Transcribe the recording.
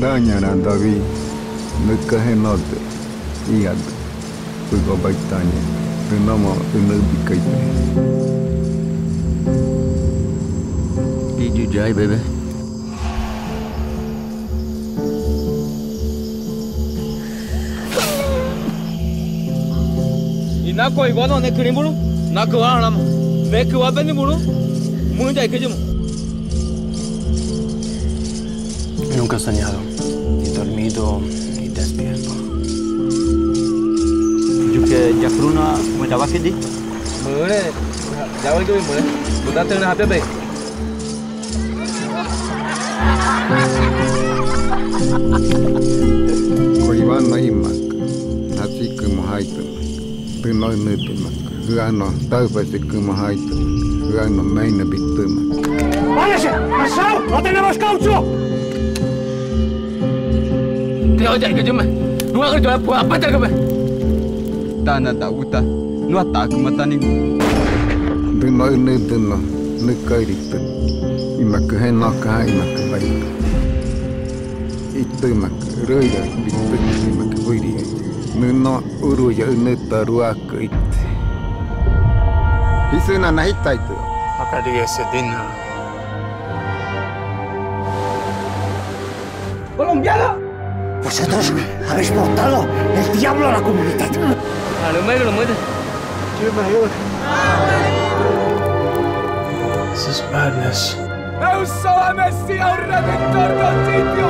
Dañarán David, Nukahenot, Iad, Pugo Baitanya, Renamo, Did you die, baby? Inako igual ne kiri bulu, nako alam, meku abeni bulu, muda ikejumu. Nunca he soñado, ni dormido, ni despierto. Juga Jafruna Mujawaki di? Mure, jawab itu mure, bukan tengah apa baik. Koivan no imak, te noi me te ma. Rano tau pa te kuma haita. Rano meina bit te ma. Manasha, asau, o te nevas kautua! Te au tei kutuma, nua kutua pua pata kama. Ta uta, nua tā kumata ni. Te noi me te ma, he nā kaha i maku vaita. I tūmaku, rūia. Nuna uruja ynnötta ruakkait. Hisuna nahittaitu. Akadiyessa dinna. ¡Colombiano! Vosotros habéis portado el diablo a la comunidad. A lo mejor lo muere. Dios mayor. This is madness. ¡Eu sou a Mesía, o Redentor do Sitio!